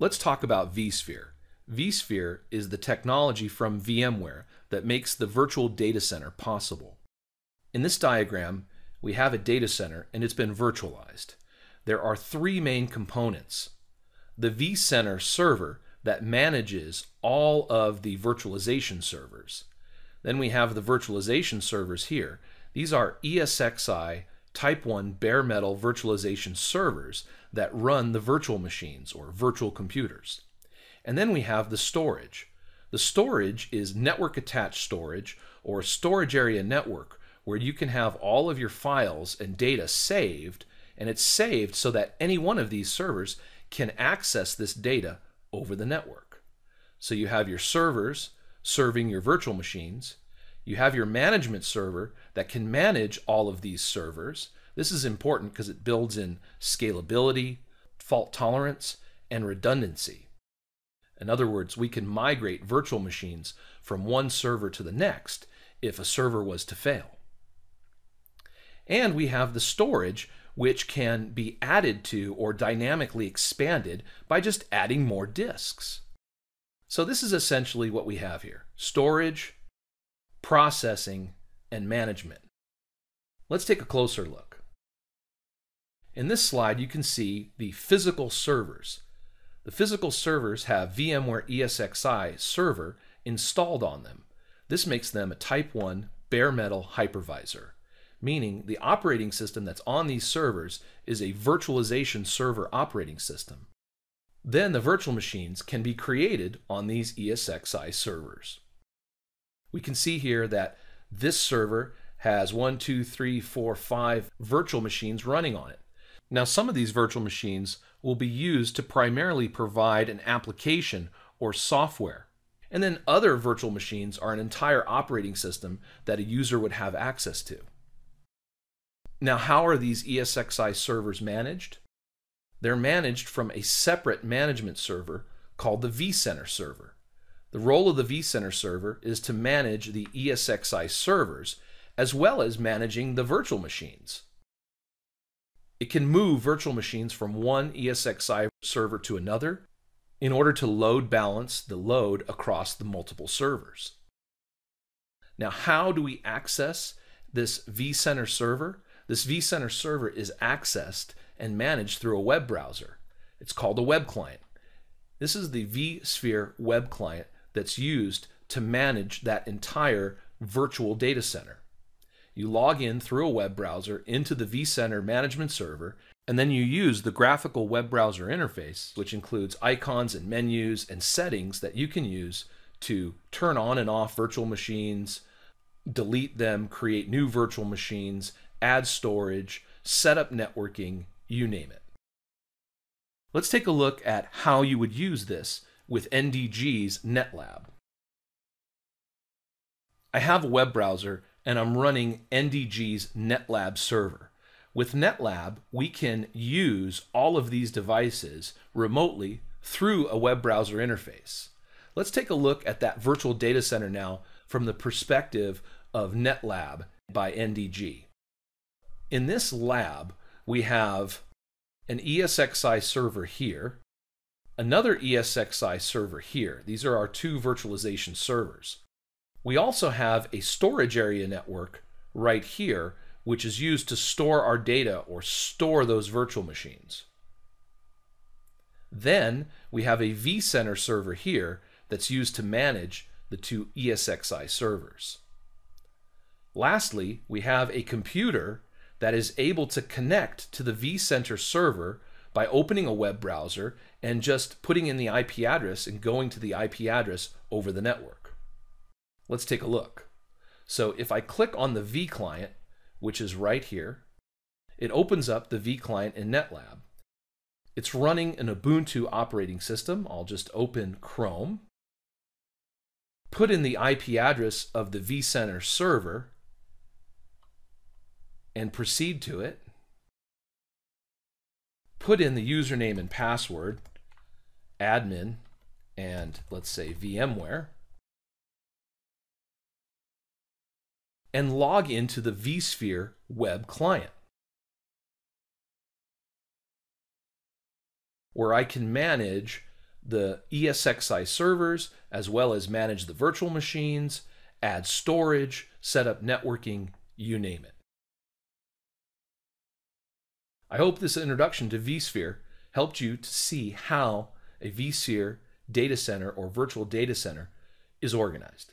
Let's talk about vSphere. vSphere is the technology from VMware that makes the virtual data center possible. In this diagram, we have a data center and it's been virtualized. There are three main components. The vCenter server that manages all of the virtualization servers. Then we have the virtualization servers here. These are ESXi Type 1 bare metal virtualization servers that run the virtual machines or virtual computers. And then we have the storage. The storage is network attached storage or storage area network where you can have all of your files and data saved and it's saved so that any one of these servers can access this data over the network. So you have your servers serving your virtual machines. You have your management server that can manage all of these servers. This is important because it builds in scalability, fault tolerance, and redundancy. In other words, we can migrate virtual machines from one server to the next if a server was to fail. And we have the storage, which can be added to or dynamically expanded by just adding more disks. So this is essentially what we have here. Storage, processing, and management. Let's take a closer look. In this slide, you can see the physical servers. The physical servers have VMware ESXi server installed on them. This makes them a Type 1 bare metal hypervisor meaning the operating system that's on these servers is a virtualization server operating system. Then the virtual machines can be created on these ESXi servers. We can see here that this server has one, two, three, four, five virtual machines running on it. Now, some of these virtual machines will be used to primarily provide an application or software. And then other virtual machines are an entire operating system that a user would have access to. Now, how are these ESXi servers managed? They're managed from a separate management server called the vCenter server. The role of the vCenter server is to manage the ESXi servers as well as managing the virtual machines. It can move virtual machines from one ESXi server to another in order to load balance the load across the multiple servers. Now, how do we access this vCenter server? This vCenter server is accessed and managed through a web browser. It's called a web client. This is the vSphere web client that's used to manage that entire virtual data center. You log in through a web browser into the vCenter management server, and then you use the graphical web browser interface, which includes icons and menus and settings that you can use to turn on and off virtual machines, delete them, create new virtual machines, add storage, set up networking, you name it. Let's take a look at how you would use this with NDG's NetLab. I have a web browser and I'm running NDG's NetLab server. With NetLab, we can use all of these devices remotely through a web browser interface. Let's take a look at that virtual data center now from the perspective of NetLab by NDG. In this lab, we have an ESXi server here, another ESXi server here. These are our two virtualization servers. We also have a storage area network right here, which is used to store our data or store those virtual machines. Then we have a vCenter server here that's used to manage the two ESXi servers. Lastly, we have a computer that is able to connect to the vCenter server by opening a web browser and just putting in the IP address and going to the IP address over the network. Let's take a look. So if I click on the V client, which is right here, it opens up the V client in NetLab. It's running an Ubuntu operating system. I'll just open Chrome, put in the IP address of the vCenter server, and proceed to it. Put in the username and password, admin, and let's say VMware. And log into the vSphere web client. Where I can manage the ESXi servers, as well as manage the virtual machines, add storage, set up networking, you name it. I hope this introduction to vSphere helped you to see how a vSphere data center or virtual data center is organized.